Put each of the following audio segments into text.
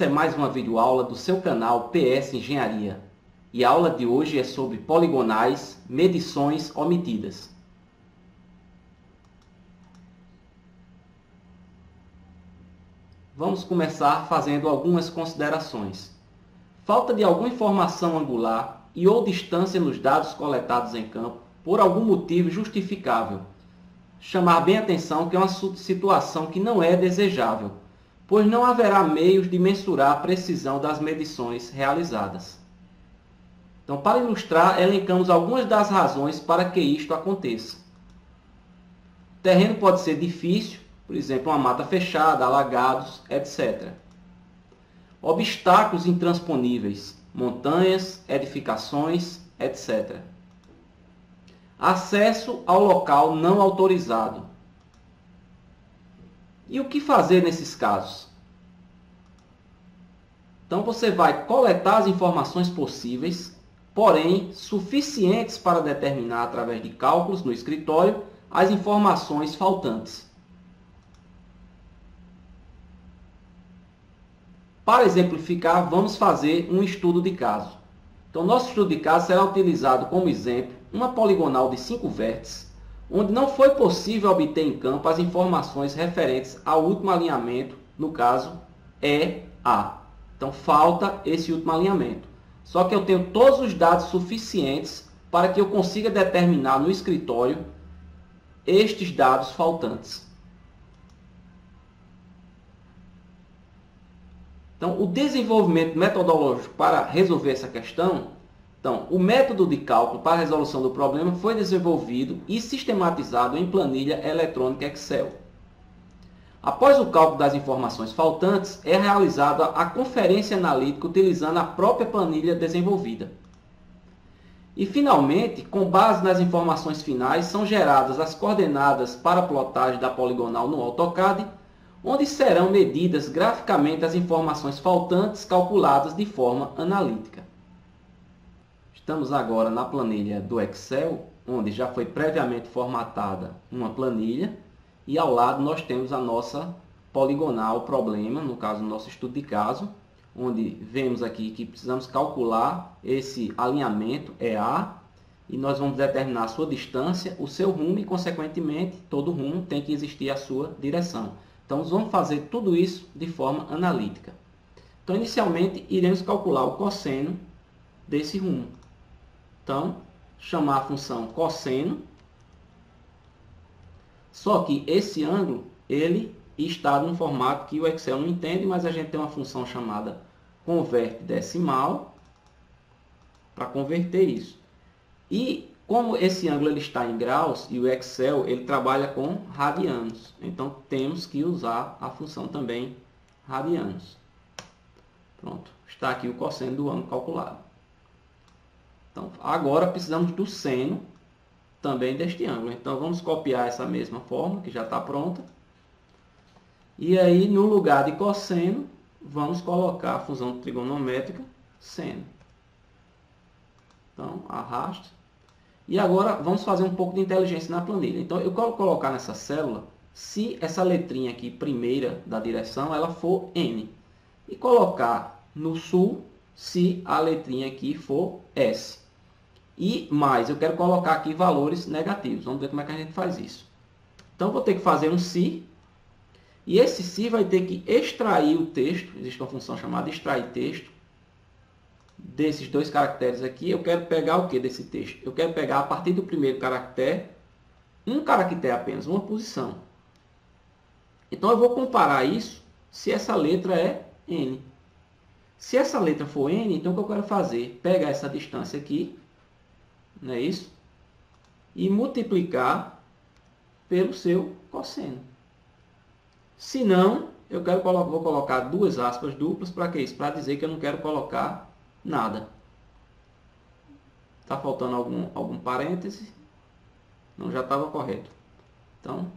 Essa é mais uma videoaula do seu canal PS Engenharia. E a aula de hoje é sobre poligonais, medições omitidas. Vamos começar fazendo algumas considerações. Falta de alguma informação angular e ou distância nos dados coletados em campo, por algum motivo justificável. Chamar bem atenção que é uma situação que não é desejável pois não haverá meios de mensurar a precisão das medições realizadas. Então, para ilustrar, elencamos algumas das razões para que isto aconteça. O terreno pode ser difícil, por exemplo, uma mata fechada, alagados, etc. Obstáculos intransponíveis, montanhas, edificações, etc. Acesso ao local não autorizado, e o que fazer nesses casos? Então você vai coletar as informações possíveis, porém suficientes para determinar através de cálculos no escritório as informações faltantes. Para exemplificar, vamos fazer um estudo de caso. Então, nosso estudo de caso será utilizado como exemplo uma poligonal de 5 vértices onde não foi possível obter em campo as informações referentes ao último alinhamento, no caso é A. Então falta esse último alinhamento. Só que eu tenho todos os dados suficientes para que eu consiga determinar no escritório estes dados faltantes. Então, o desenvolvimento metodológico para resolver essa questão então, o método de cálculo para a resolução do problema foi desenvolvido e sistematizado em planilha eletrônica Excel. Após o cálculo das informações faltantes, é realizada a conferência analítica utilizando a própria planilha desenvolvida. E, finalmente, com base nas informações finais, são geradas as coordenadas para a plotagem da poligonal no AutoCAD, onde serão medidas graficamente as informações faltantes calculadas de forma analítica. Estamos agora na planilha do Excel, onde já foi previamente formatada uma planilha e ao lado nós temos a nossa poligonal problema, no caso, nosso estudo de caso, onde vemos aqui que precisamos calcular esse alinhamento EA e nós vamos determinar a sua distância, o seu rumo e, consequentemente, todo rumo tem que existir a sua direção. Então, vamos fazer tudo isso de forma analítica. Então, inicialmente, iremos calcular o cosseno desse rumo. Então, chamar a função cosseno. Só que esse ângulo, ele está no formato que o Excel não entende, mas a gente tem uma função chamada converte decimal para converter isso. E como esse ângulo ele está em graus e o Excel ele trabalha com radianos, então temos que usar a função também radianos. Pronto, está aqui o cosseno do ângulo calculado. Então, agora precisamos do seno também deste ângulo. Então, vamos copiar essa mesma forma, que já está pronta. E aí, no lugar de cosseno, vamos colocar a fusão trigonométrica seno. Então, arraste. E agora, vamos fazer um pouco de inteligência na planilha. Então, eu vou colocar nessa célula, se essa letrinha aqui, primeira da direção, ela for N. E colocar no sul, se a letrinha aqui for S. E mais, eu quero colocar aqui valores negativos. Vamos ver como é que a gente faz isso. Então, vou ter que fazer um se. E esse se vai ter que extrair o texto. Existe uma função chamada extrair texto. Desses dois caracteres aqui, eu quero pegar o que desse texto? Eu quero pegar a partir do primeiro caractere, um caractere apenas, uma posição. Então, eu vou comparar isso se essa letra é N. Se essa letra for N, então o que eu quero fazer? Pegar essa distância aqui não é isso? E multiplicar pelo seu cosseno. Se não, eu quero vou colocar duas aspas duplas para que isso? Para dizer que eu não quero colocar nada. Está faltando algum, algum parêntese? Não, já estava correto. Então,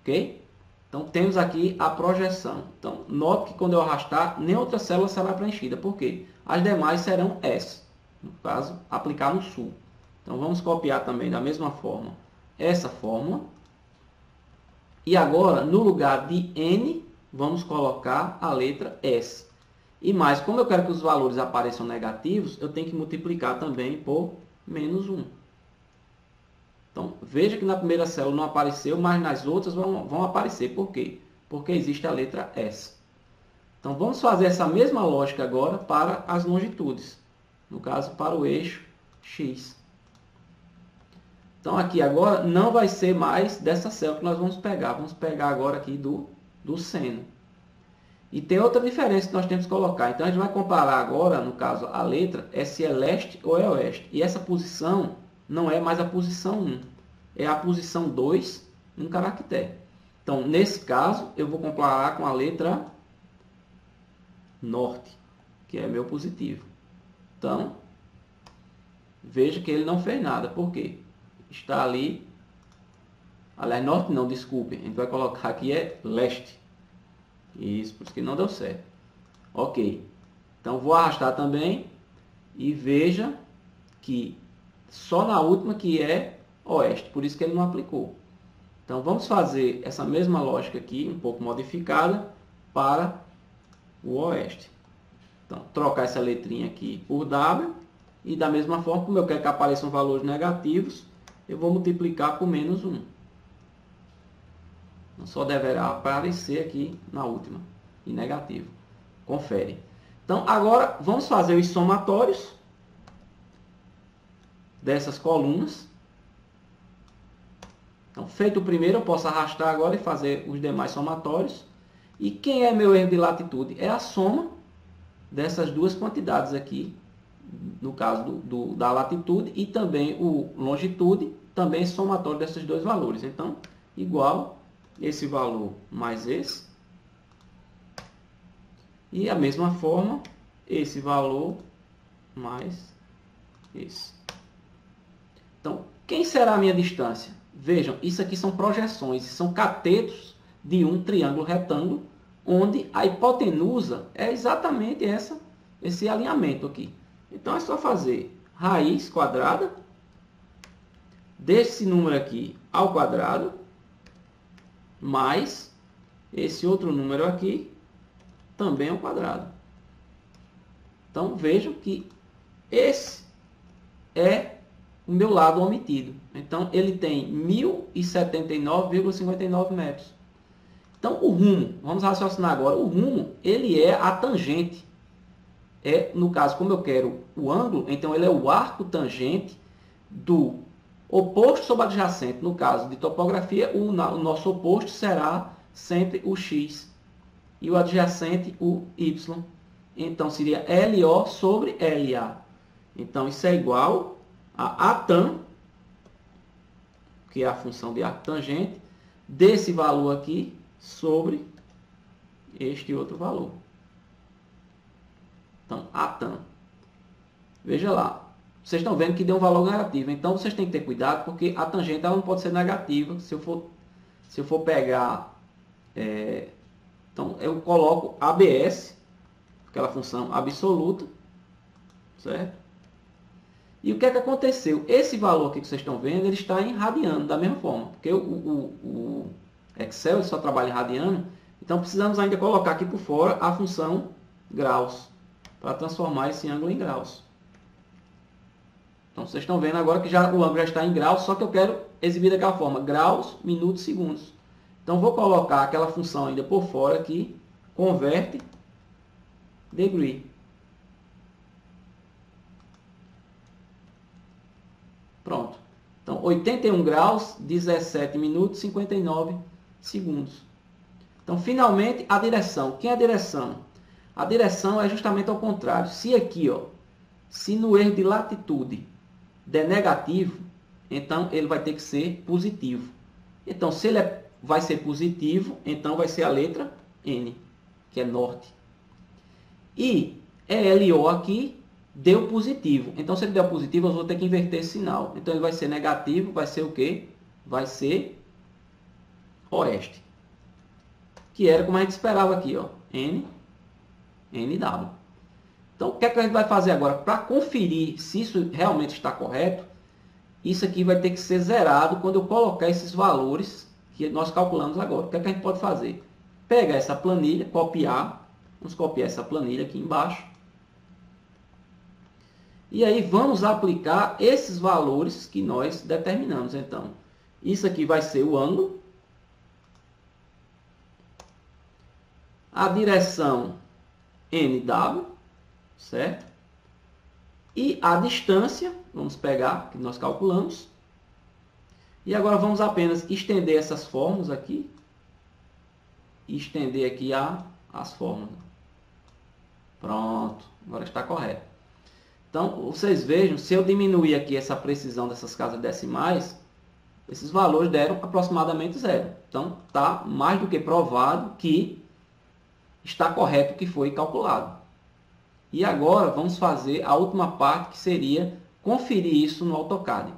ok? Então, temos aqui a projeção. Então, note que quando eu arrastar, nem outra célula será preenchida. Por quê? As demais serão S no caso, aplicar no sul. Então vamos copiar também da mesma forma essa fórmula. E agora, no lugar de N, vamos colocar a letra S. E mais, como eu quero que os valores apareçam negativos, eu tenho que multiplicar também por menos 1. Então, veja que na primeira célula não apareceu, mas nas outras vão, vão aparecer. Por quê? Porque existe a letra S. Então, vamos fazer essa mesma lógica agora para as longitudes. No caso, para o eixo X. Então, aqui agora não vai ser mais dessa célula que nós vamos pegar. Vamos pegar agora aqui do, do seno. E tem outra diferença que nós temos que colocar. Então, a gente vai comparar agora, no caso, a letra, é se é leste ou é oeste. E essa posição não é mais a posição 1. É a posição 2 um caractere. Então, nesse caso, eu vou comparar com a letra norte, que é meu positivo. Então, veja que ele não fez nada. Por quê? está ali. Aliás, norte não, desculpe. A gente vai colocar aqui é leste. Isso, por isso que não deu certo. Ok. Então vou arrastar também e veja que só na última que é oeste, por isso que ele não aplicou. Então vamos fazer essa mesma lógica aqui, um pouco modificada, para o oeste. Então, trocar essa letrinha aqui por W, e da mesma forma, como eu quero que apareçam valores negativos, eu vou multiplicar por menos 1. Não só deverá aparecer aqui na última, em negativo. Confere. Então, agora, vamos fazer os somatórios dessas colunas. Então, feito o primeiro, eu posso arrastar agora e fazer os demais somatórios. E quem é meu erro de latitude? É a soma dessas duas quantidades aqui, no caso do, do, da latitude, e também o longitude, também somatório desses dois valores. Então, igual esse valor mais esse. E a mesma forma, esse valor mais esse. Então, quem será a minha distância? Vejam, isso aqui são projeções, são catetos de um triângulo retângulo, onde a hipotenusa é exatamente essa, esse alinhamento aqui. Então, é só fazer raiz quadrada desse número aqui ao quadrado, mais esse outro número aqui também ao quadrado. Então vejam que esse é o meu lado omitido. Então ele tem 1079,59 metros. Então o rumo, vamos raciocinar agora, o rumo ele é a tangente. É, no caso, como eu quero o ângulo, então ele é o arco tangente do Oposto sobre adjacente, no caso de topografia, o, o nosso oposto será sempre o x e o adjacente o y. Então seria LO sobre LA. Então isso é igual a ATAN, que é a função de arco tangente, desse valor aqui sobre este outro valor. Então, ATAN. Veja lá, vocês estão vendo que deu um valor negativo. Então vocês têm que ter cuidado porque a tangente ela não pode ser negativa. Se eu for, se eu for pegar, é, então eu coloco ABS, aquela função absoluta, certo? E o que é que aconteceu? Esse valor aqui que vocês estão vendo, ele está em radiano, da mesma forma. Porque o, o, o Excel só trabalha em radiano, então precisamos ainda colocar aqui por fora a função graus, para transformar esse ângulo em graus. Então vocês estão vendo agora que já, o ângulo já está em graus, só que eu quero exibir daquela forma, graus, minutos, segundos. Então vou colocar aquela função ainda por fora aqui, converte degree. Pronto. Então 81 graus, 17 minutos, 59 segundos. Então finalmente a direção. Quem é a direção? A direção é justamente ao contrário. Se aqui, ó, se no erro de latitude der negativo, então ele vai ter que ser positivo. Então, se ele é, vai ser positivo, então vai ser a letra N, que é norte. E LO aqui deu positivo. Então, se ele deu positivo, eu vou ter que inverter esse sinal. Então, ele vai ser negativo, vai ser o quê? Vai ser oeste. Que era como a gente esperava aqui, ó. N, NW. Então, o que, é que a gente vai fazer agora? Para conferir se isso realmente está correto, isso aqui vai ter que ser zerado quando eu colocar esses valores que nós calculamos agora. O que, é que a gente pode fazer? pegar essa planilha, copiar, vamos copiar essa planilha aqui embaixo. E aí vamos aplicar esses valores que nós determinamos. Então, isso aqui vai ser o ângulo. A direção NW, certo? E a distância, vamos pegar, que nós calculamos. E agora vamos apenas estender essas fórmulas aqui. Estender aqui a, as fórmulas. Pronto, agora está correto. Então, vocês vejam, se eu diminuir aqui essa precisão dessas casas decimais, esses valores deram aproximadamente zero. Então, está mais do que provado que está correto o que foi calculado. E agora vamos fazer a última parte que seria conferir isso no AutoCAD.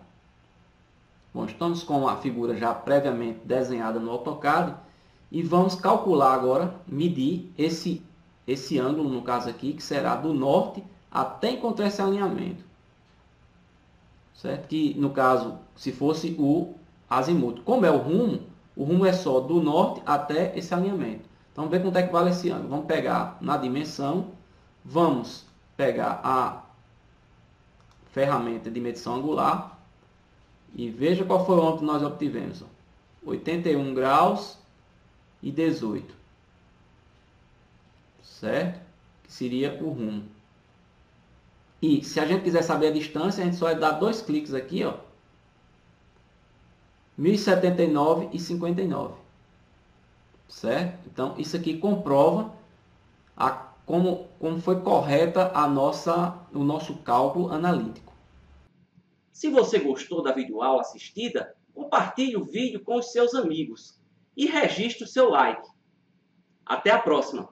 Bom, estamos com a figura já previamente desenhada no AutoCAD e vamos calcular agora, medir esse, esse ângulo, no caso aqui, que será do norte até encontrar esse alinhamento. Certo? Que, no caso, se fosse o azimuth. Como é o rumo, o rumo é só do norte até esse alinhamento. Então, vamos ver quanto é que vale esse ângulo. Vamos pegar na dimensão Vamos pegar a ferramenta de medição angular e veja qual foi o ângulo que nós obtivemos. 81 graus e 18. Certo? Que seria o rumo. E se a gente quiser saber a distância, a gente só vai dar dois cliques aqui, ó. 1079 e 59. Certo? Então, isso aqui comprova a como, como foi correta a nossa, o nosso cálculo analítico. Se você gostou da videoaula assistida, compartilhe o vídeo com os seus amigos e registre o seu like. Até a próxima!